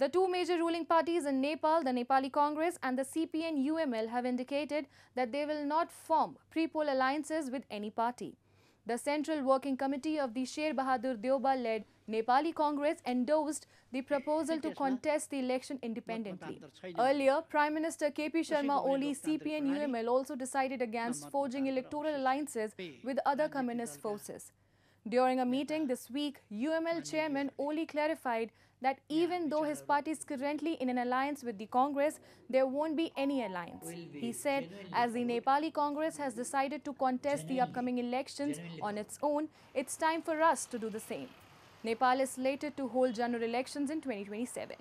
The two major ruling parties in Nepal, the Nepali Congress and the CPN UML have indicated that they will not form pre-poll alliances with any party. The Central Working Committee of the Sher Bahadur Deuba-led Nepali Congress endorsed the proposal to contest the election independently. Earlier, Prime Minister KP Sharma Oli, CPN UML also decided against forging electoral alliances with other communist forces. During a meeting this week, UML chairman Oli clarified that even though his party is currently in an alliance with the Congress, there won't be any alliance. He said, as the Nepali Congress has decided to contest the upcoming elections on its own, it's time for us to do the same. Nepal is slated to hold general elections in 2027.